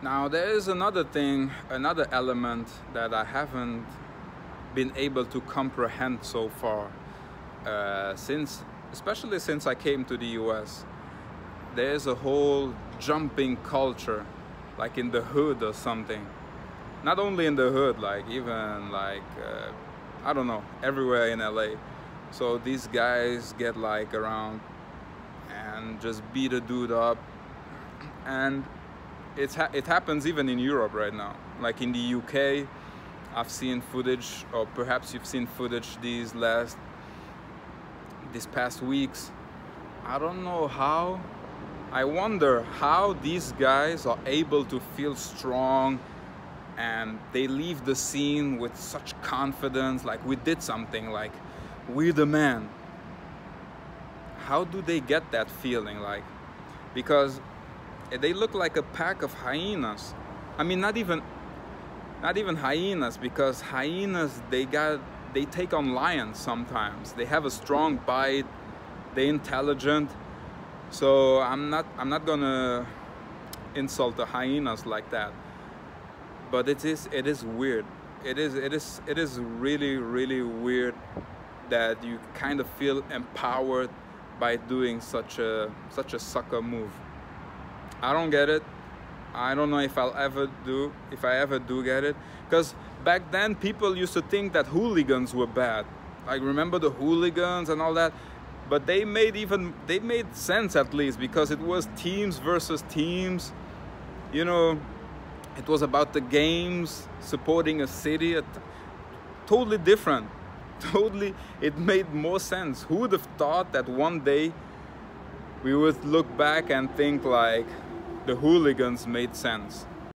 Now there is another thing, another element that I haven't been able to comprehend so far uh, since, especially since I came to the US. There's a whole jumping culture, like in the hood or something. Not only in the hood, like even like uh, I don't know, everywhere in LA. So these guys get like around and just beat a dude up, and it's ha it happens even in Europe right now. Like in the UK, I've seen footage, or perhaps you've seen footage these last, these past weeks. I don't know how. I wonder how these guys are able to feel strong and they leave the scene with such confidence, like we did something, like we're the man. How do they get that feeling? Like, because they look like a pack of hyenas. I mean, not even not even hyenas because hyenas they got they take on lions sometimes. They have a strong bite. They're intelligent. So i'm not i'm not gonna insult the hyenas like that. But it is it is weird. It is it is it is really really weird that you kind of feel empowered by doing such a such a sucker move i don't get it I don't know if I'll ever do, if I ever do get it. Because back then people used to think that hooligans were bad. Like remember the hooligans and all that? But they made even, they made sense at least because it was teams versus teams. You know, it was about the games, supporting a city. Totally different. Totally, it made more sense. Who would have thought that one day we would look back and think like, the hooligans made sense.